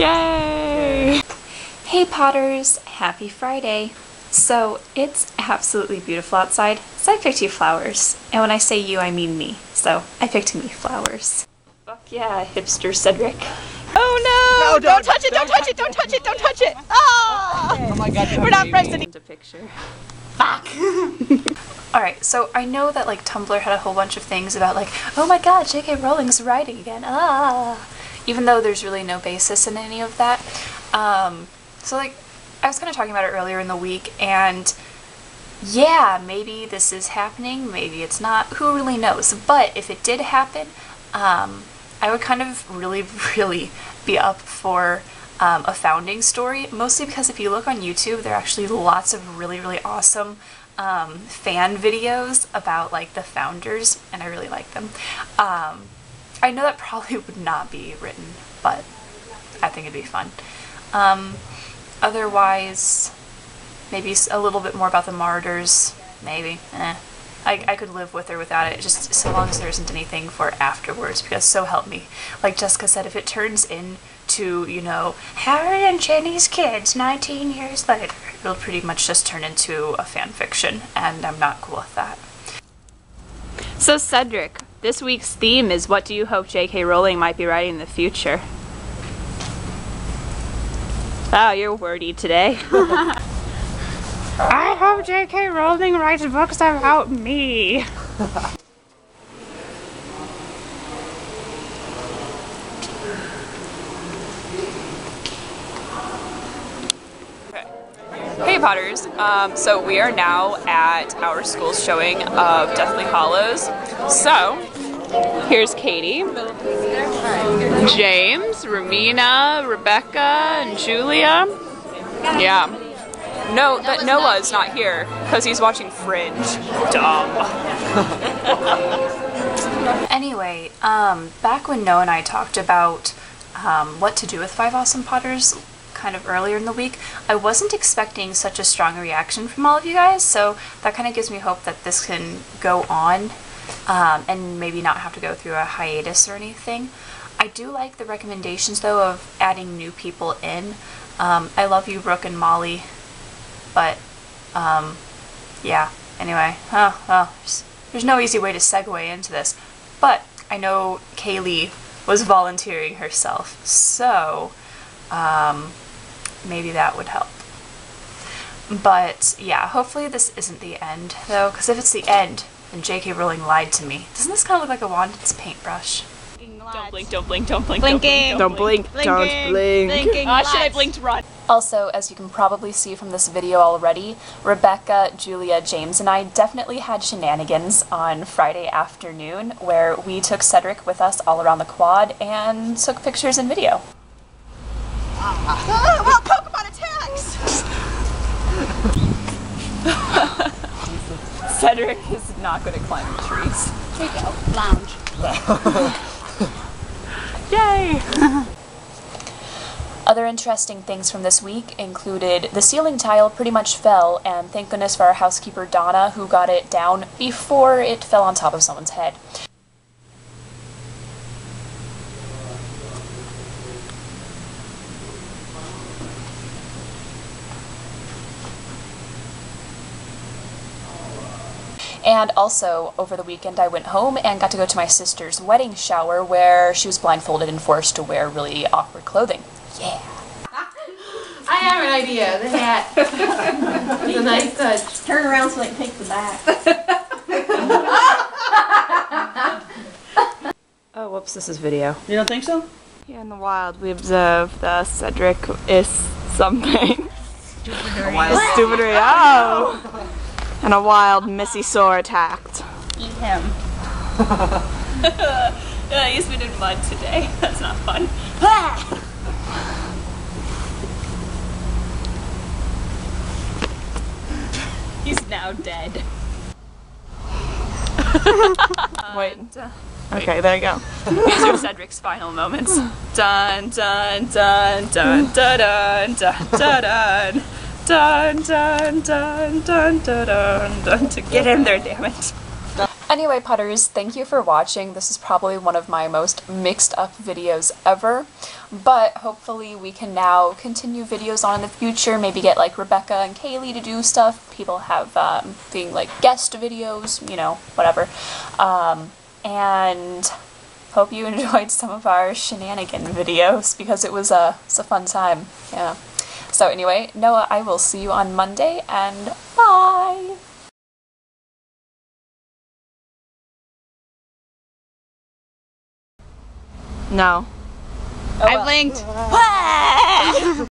Yay! Hey Potters, happy Friday. So it's absolutely beautiful outside, so I picked you flowers. And when I say you, I mean me. So I picked me flowers. Fuck yeah, hipster Cedric. Oh no! No, don't, don't- touch it! Don't, don't touch it! Don't touch it! Don't touch it! Ah! Oh my god, We're not friends anymore. A picture. Fuck. Alright, so I know that like Tumblr had a whole bunch of things about like, oh my god, J.K. Rowling's writing again. Ah. Even though there's really no basis in any of that. Um, so like, I was kind of talking about it earlier in the week, and yeah, maybe this is happening, maybe it's not. Who really knows? But if it did happen, um, I would kind of really, really be up for um, a founding story. Mostly because if you look on YouTube, there are actually lots of really, really awesome um, fan videos about like the founders, and I really like them. Um, I know that probably would not be written, but I think it'd be fun. Um, otherwise, maybe a little bit more about the Marauders. Maybe. Eh. I, I could live with or without it, just so long as there isn't anything for afterwards, because so help me. Like Jessica said, if it turns into, you know, Harry and Ginny's kids 19 years later, it'll pretty much just turn into a fan fiction, and I'm not cool with that. So, Cedric, this week's theme is what do you hope J.K. Rowling might be writing in the future? Wow, you're wordy today. I hope J.K. Rowling writes books about me. Hey Potters! Um, so we are now at our school's showing of Deathly Hallows. So here's Katie, James, Romina, Rebecca, and Julia. Yeah. No, that Noah's not here because he's watching Fringe. Dumb. anyway, um, back when Noah and I talked about um, what to do with Five Awesome Potters kind of earlier in the week, I wasn't expecting such a strong reaction from all of you guys, so that kind of gives me hope that this can go on um, and maybe not have to go through a hiatus or anything. I do like the recommendations though of adding new people in. Um, I love you, Brooke and Molly, but um, yeah. Anyway, huh, well, there's, there's no easy way to segue into this, but I know Kaylee was volunteering herself, so um, maybe that would help. But yeah, hopefully this isn't the end though, because if it's the end, then J.K. Rowling lied to me. Doesn't this kind of look like a wand? wand's paintbrush? Don't blink, don't blink, don't blink, Blinking. don't blink, don't blink. Don't blink. Blinking Ah, should I lights. blink to run? Also, as you can probably see from this video already, Rebecca, Julia, James, and I definitely had shenanigans on Friday afternoon where we took Cedric with us all around the quad and took pictures and video. Ah, Cedric is not good at climbing trees. There you go. Lounge. Yay! Other interesting things from this week included the ceiling tile pretty much fell, and thank goodness for our housekeeper Donna, who got it down before it fell on top of someone's head. And also, over the weekend, I went home and got to go to my sister's wedding shower where she was blindfolded and forced to wear really awkward clothing. Yeah. I have an idea. The hat. it's a nice touch. Turn around so they can take the back. Oh, whoops, this is video. You don't think so? Here in the wild, we observe the Cedric is something. Stupidery. Oh! and a wild Missy Sore attacked. Eat him. He's been in mud today. That's not fun. He's now dead. Wait. Uh, okay, there you go. These are Cedric's final moments. Dun dun dun dun dun dun dun. dun dun dun dun dun dun dun to get in there, damn it. Anyway, Potters, thank you for watching. This is probably one of my most mixed up videos ever, but hopefully we can now continue videos on in the future, maybe get like Rebecca and Kaylee to do stuff. People have um, being like guest videos, you know, whatever. Um, and hope you enjoyed some of our shenanigan videos because it was it's a fun time. Yeah. So anyway, Noah, I will see you on Monday and bye! No. Oh, I blinked.